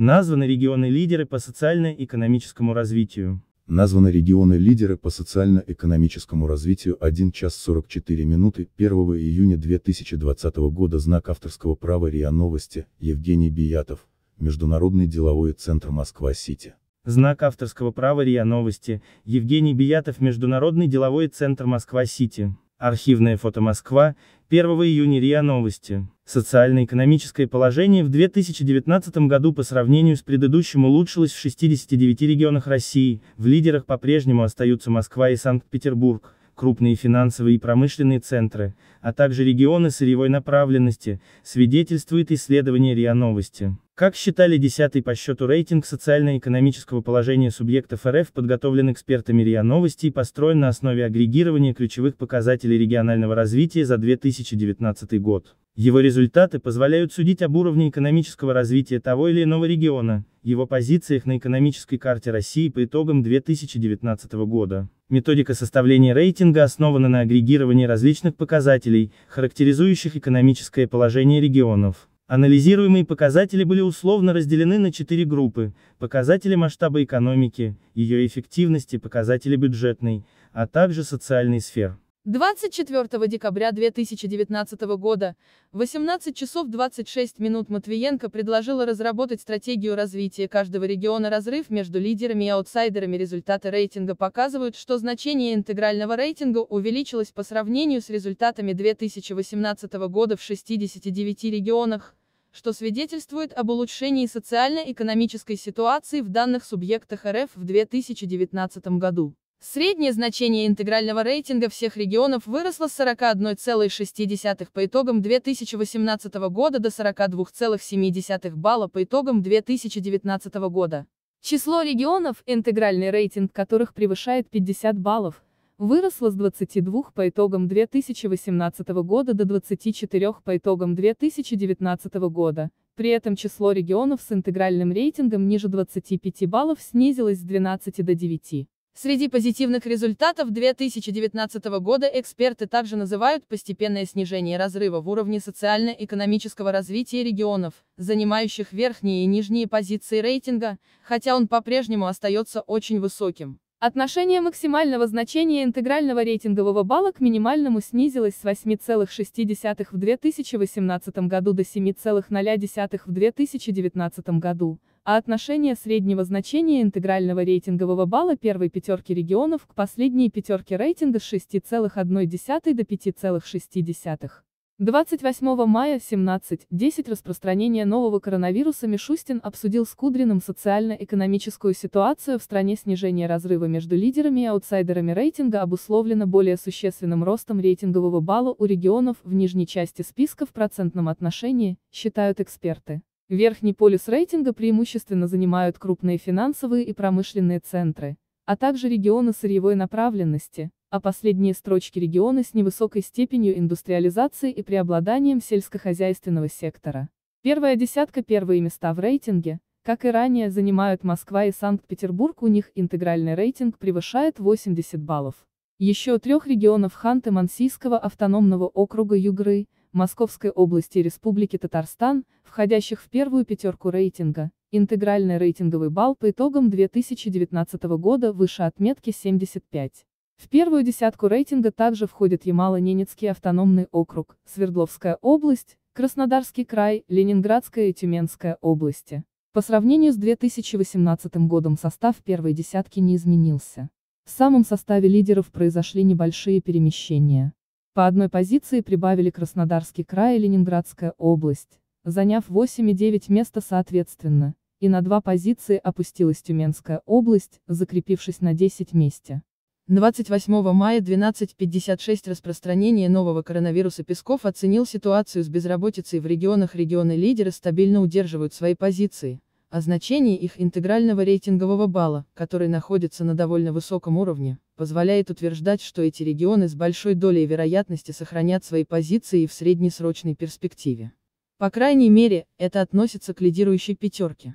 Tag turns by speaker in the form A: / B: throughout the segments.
A: Названы регионы-лидеры по социально-экономическому развитию.
B: Названы регионы-лидеры по социально-экономическому развитию. 1 час 44 минуты. 1 июня 2020 года. Знак авторского права РИА Новости, Евгений Биятов, Международный деловой центр Москва-Сити.
A: Знак авторского права РИА Новости, Евгений Биятов. Международный деловой центр Москва-Сити. Архивное фото Москва, 1 июня РИА Новости. Социально-экономическое положение в 2019 году по сравнению с предыдущим улучшилось в 69 регионах России, в лидерах по-прежнему остаются Москва и Санкт-Петербург, крупные финансовые и промышленные центры, а также регионы сырьевой направленности, свидетельствует исследование РИА Новости. Как считали десятый по счету рейтинг социально-экономического положения субъектов РФ подготовлен экспертами РИА Новости и построен на основе агрегирования ключевых показателей регионального развития за 2019 год. Его результаты позволяют судить об уровне экономического развития того или иного региона, его позициях на экономической карте России по итогам 2019 года. Методика составления рейтинга основана на агрегировании различных показателей, характеризующих экономическое положение регионов. Анализируемые показатели были условно разделены на четыре группы, показатели масштаба экономики, ее эффективности, показатели бюджетной, а также социальной сфер.
C: 24 декабря 2019 года, 18 часов 26 минут Матвиенко предложила разработать стратегию развития каждого региона. Разрыв между лидерами и аутсайдерами результаты рейтинга показывают, что значение интегрального рейтинга увеличилось по сравнению с результатами 2018 года в 69 регионах, что свидетельствует об улучшении социально-экономической ситуации в данных субъектах РФ в 2019 году. Среднее значение интегрального рейтинга всех регионов выросло с 41,6 по итогам 2018 года до 42,7 балла по итогам 2019 года. Число регионов, интегральный рейтинг которых превышает 50 баллов, выросла с 22 по итогам 2018 года до 24 по итогам 2019 года. При этом число регионов с интегральным рейтингом ниже 25 баллов снизилось с 12 до 9. Среди позитивных результатов 2019 года эксперты также называют постепенное снижение разрыва в уровне социально-экономического развития регионов, занимающих верхние и нижние позиции рейтинга, хотя он по-прежнему остается очень высоким. Отношение максимального значения интегрального рейтингового балла к минимальному снизилось с 8,6 в 2018 году до 7,0 в 2019 году, а отношение среднего значения интегрального рейтингового балла первой пятерки регионов к последней пятерке рейтинга с 6,1 до 5,6. 28 мая 17.10 Распространение нового коронавируса Мишустин обсудил с Кудриным социально-экономическую ситуацию в стране снижение разрыва между лидерами и аутсайдерами рейтинга обусловлено более существенным ростом рейтингового балла у регионов в нижней части списка в процентном отношении, считают эксперты. Верхний полюс рейтинга преимущественно занимают крупные финансовые и промышленные центры, а также регионы сырьевой направленности, а последние строчки регионы с невысокой степенью индустриализации и преобладанием сельскохозяйственного сектора. Первая десятка первые места в рейтинге, как и ранее занимают Москва и Санкт-Петербург, у них интегральный рейтинг превышает 80 баллов. Еще трех регионов Ханты-Мансийского автономного округа Югры, Московской области и Республики Татарстан, входящих в первую пятерку рейтинга, интегральный рейтинговый балл по итогам 2019 года выше отметки 75. В первую десятку рейтинга также входят Ямало-Ненецкий автономный округ, Свердловская область, Краснодарский край, Ленинградская и Тюменская области. По сравнению с 2018 годом состав первой десятки не изменился. В самом составе лидеров произошли небольшие перемещения. По одной позиции прибавили Краснодарский край и Ленинградская область, заняв 8 и 9 места соответственно, и на два позиции опустилась Тюменская область, закрепившись на 10 месте. 28 мая 12.56 Распространение нового коронавируса Песков оценил ситуацию с безработицей в регионах. Регионы-лидеры стабильно удерживают свои позиции, а значение их интегрального рейтингового балла, который находится на довольно высоком уровне, позволяет утверждать, что эти регионы с большой долей вероятности сохранят свои позиции и в среднесрочной перспективе. По крайней мере, это относится к лидирующей пятерке.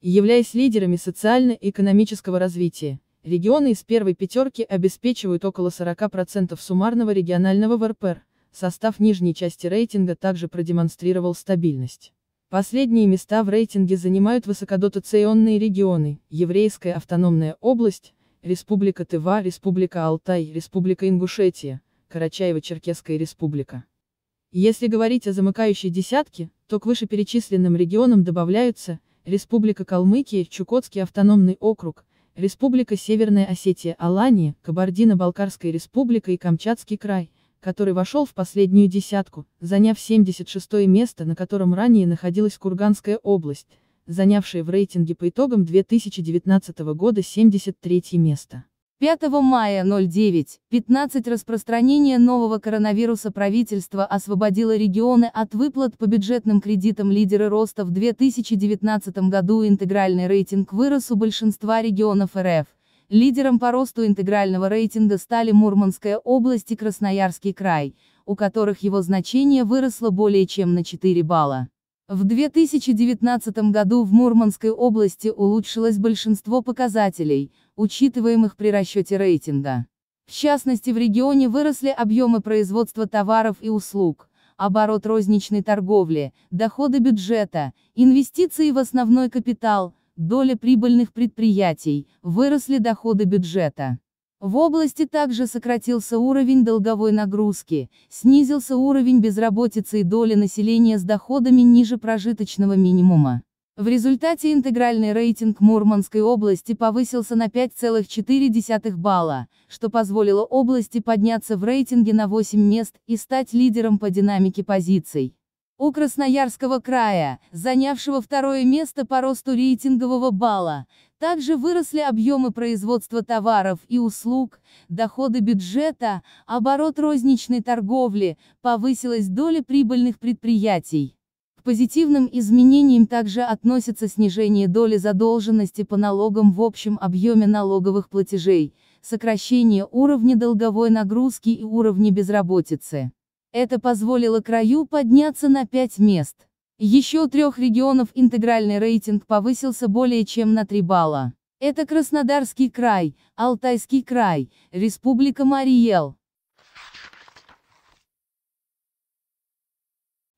C: Являясь лидерами социально-экономического развития, Регионы из первой пятерки обеспечивают около 40% суммарного регионального ВРПР, состав нижней части рейтинга также продемонстрировал стабильность. Последние места в рейтинге занимают высокодотационные регионы, Еврейская автономная область, Республика Тыва, Республика Алтай, Республика Ингушетия, Карачаево-Черкесская республика. Если говорить о замыкающей десятке, то к вышеперечисленным регионам добавляются Республика Калмыкия, Чукотский автономный округ, Республика Северная Осетия, Алания, Кабардино-Балкарская республика и Камчатский край, который вошел в последнюю десятку, заняв 76 место, на котором ранее находилась Курганская область, занявшая в рейтинге по итогам 2019 года 73 место.
D: 5 мая 09.15 распространение нового коронавируса правительство освободило регионы от выплат по бюджетным кредитам лидеры роста в 2019 году интегральный рейтинг вырос у большинства регионов РФ. Лидером по росту интегрального рейтинга стали Мурманская область и Красноярский край, у которых его значение выросло более чем на 4 балла. В 2019 году в Мурманской области улучшилось большинство показателей, учитываемых при расчете рейтинга. В частности в регионе выросли объемы производства товаров и услуг, оборот розничной торговли, доходы бюджета, инвестиции в основной капитал, доля прибыльных предприятий, выросли доходы бюджета. В области также сократился уровень долговой нагрузки, снизился уровень безработицы и доли населения с доходами ниже прожиточного минимума. В результате интегральный рейтинг Мурманской области повысился на 5,4 балла, что позволило области подняться в рейтинге на 8 мест и стать лидером по динамике позиций. У Красноярского края, занявшего второе место по росту рейтингового балла, также выросли объемы производства товаров и услуг, доходы бюджета, оборот розничной торговли, повысилась доля прибыльных предприятий. Позитивным изменениям также относятся снижение доли задолженности по налогам в общем объеме налоговых платежей, сокращение уровня долговой нагрузки и уровня безработицы. Это позволило краю подняться на 5 мест. Еще у трех регионов интегральный рейтинг повысился более чем на 3 балла. Это Краснодарский край, Алтайский край, Республика Мариэл.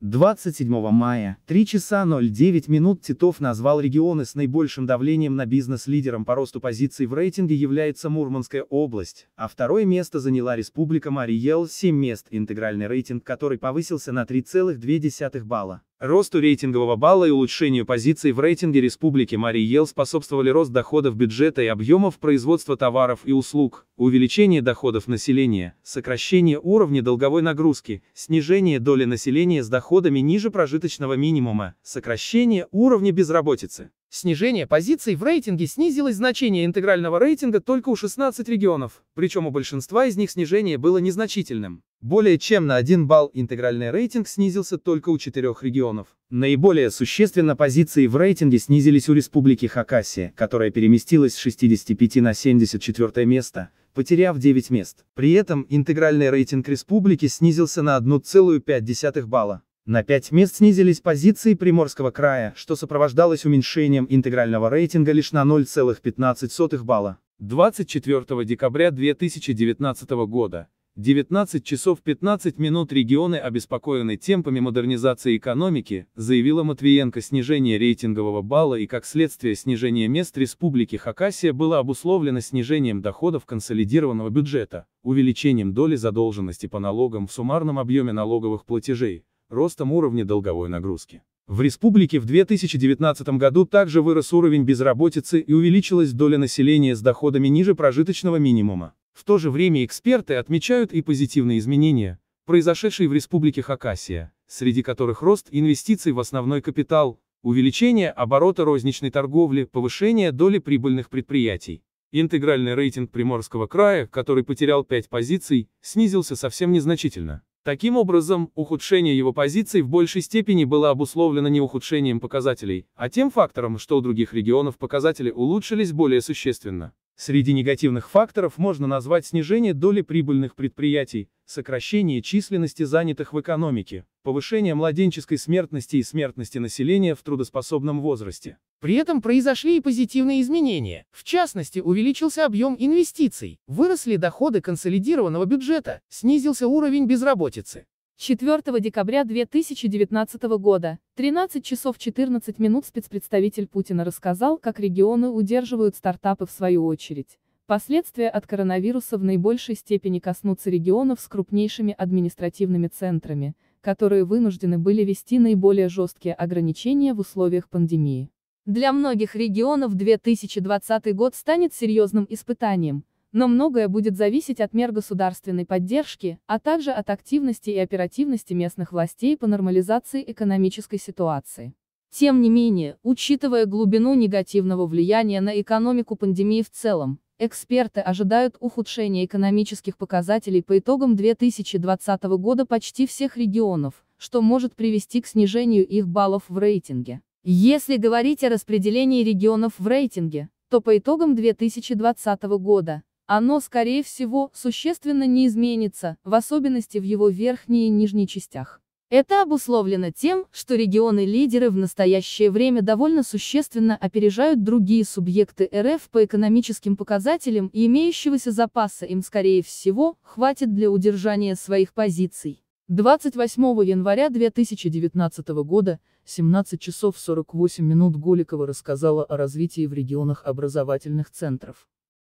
B: 27 мая, 3 часа 09 минут Титов назвал регионы с наибольшим давлением на бизнес лидером по росту позиций в рейтинге является Мурманская область, а второе место заняла Республика Мариел 7 мест, интегральный рейтинг который повысился на 3,2 балла. Росту рейтингового балла и улучшению позиций в рейтинге Республики Марий-Ел способствовали рост доходов бюджета и объемов производства товаров и услуг, увеличение доходов населения, сокращение уровня долговой нагрузки, снижение доли населения с доходами ниже прожиточного минимума, сокращение уровня безработицы. Снижение позиций в рейтинге снизилось значение интегрального рейтинга только у 16 регионов, причем у большинства из них снижение было незначительным. Более чем на 1 балл интегральный рейтинг снизился только у 4 регионов. Наиболее существенно позиции в рейтинге снизились у Республики Хакасия, которая переместилась с 65 на 74 место, потеряв 9 мест. При этом интегральный рейтинг республики снизился на 1,5 балла. На 5 мест снизились позиции Приморского края, что сопровождалось уменьшением интегрального рейтинга лишь на 0,15 балла. 24 декабря 2019 года, 19 часов 15 минут регионы обеспокоены темпами модернизации экономики, заявила Матвиенко снижение рейтингового балла и как следствие снижения мест Республики Хакасия было обусловлено снижением доходов консолидированного бюджета, увеличением доли задолженности по налогам в суммарном объеме налоговых платежей, ростом уровня долговой нагрузки. В республике в 2019 году также вырос уровень безработицы и увеличилась доля населения с доходами ниже прожиточного минимума. В то же время эксперты отмечают и позитивные изменения, произошедшие в республике Хакасия, среди которых рост инвестиций в основной капитал, увеличение оборота розничной торговли, повышение доли прибыльных предприятий. Интегральный рейтинг Приморского края, который потерял 5 позиций, снизился совсем незначительно. Таким образом, ухудшение его позиций в большей степени было обусловлено не ухудшением показателей, а тем фактором, что у других регионов показатели улучшились более существенно. Среди негативных факторов можно назвать снижение доли прибыльных предприятий, сокращение численности занятых в экономике, повышение младенческой смертности и смертности населения в трудоспособном возрасте.
E: При этом произошли и позитивные изменения. В частности, увеличился объем инвестиций, выросли доходы консолидированного бюджета, снизился уровень безработицы.
C: 4 декабря 2019 года, 13 часов 14 минут спецпредставитель Путина рассказал, как регионы удерживают стартапы в свою очередь. Последствия от коронавируса в наибольшей степени коснутся регионов с крупнейшими административными центрами, которые вынуждены были вести наиболее жесткие ограничения в условиях пандемии. Для многих регионов 2020 год станет серьезным испытанием, но многое будет зависеть от мер государственной поддержки, а также от активности и оперативности местных властей по нормализации экономической ситуации. Тем не менее, учитывая глубину негативного влияния на экономику пандемии в целом, эксперты ожидают ухудшения экономических показателей по итогам 2020 года почти всех регионов, что может привести к снижению их баллов в рейтинге. Если говорить о распределении регионов в рейтинге, то по итогам 2020 года, оно, скорее всего, существенно не изменится, в особенности в его верхней и нижней частях. Это обусловлено тем, что регионы-лидеры в настоящее время довольно существенно опережают другие субъекты РФ по экономическим показателям и имеющегося запаса им, скорее всего, хватит для удержания своих позиций. 28 января 2019 года, 17 часов 48 минут Голикова рассказала о развитии в регионах образовательных центров.